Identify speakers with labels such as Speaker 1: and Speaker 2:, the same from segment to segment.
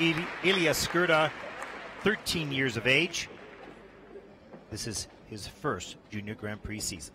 Speaker 1: Ilia
Speaker 2: Skirda. Ilia Skirda, 13 years of age. This is his first Junior Grand Prix season.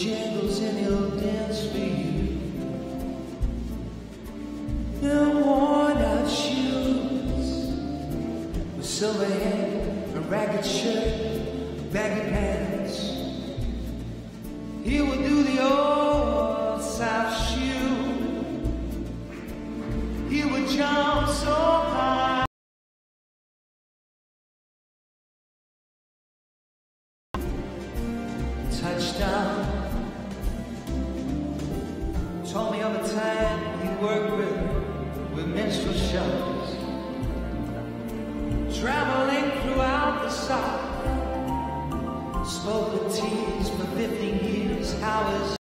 Speaker 3: Jangles in your dance feet. Your worn out shoes with silver hair, a ragged shirt, baggy pants. He would do the old South shoe. He would jump so high. touchdown. Told me of a time he worked with, with minstrel shows. Traveling throughout the South. Spoke with teas for 15 years. How is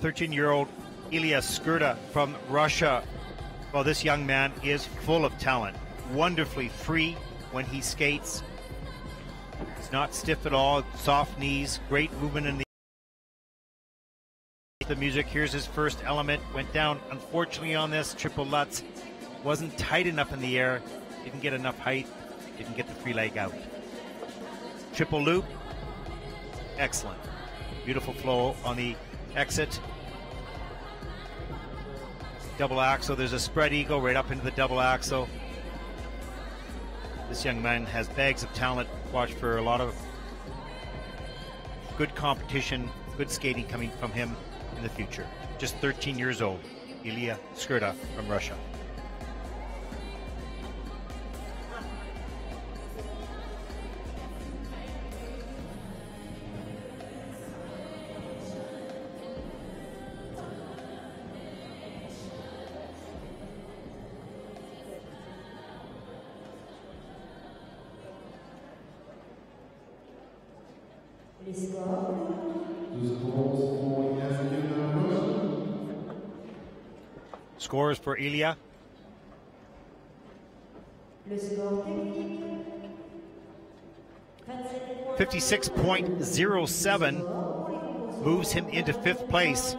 Speaker 2: 13 year old Ilia Skirda from Russia. Well, this young man is full of talent, wonderfully free when he skates. He's not stiff at all, soft knees, great movement in the the music. Here's his first element. Went down, unfortunately, on this triple Lutz. Wasn't tight enough in the air. Didn't get enough height. Didn't get the free leg out. Triple loop. Excellent. Beautiful flow on the exit. Double Axel. There's a spread eagle right up into the double Axel. This young man has bags of talent. Watch for a lot of good competition, good skating coming from him in the future. Just 13 years old, Ilia Skirda from Russia.
Speaker 4: Scores,
Speaker 1: Deux secondes pour Ilia Skirda, Russia.
Speaker 2: Scores for Ilya
Speaker 4: le score technique,
Speaker 2: 56.07. moves him into fifth place.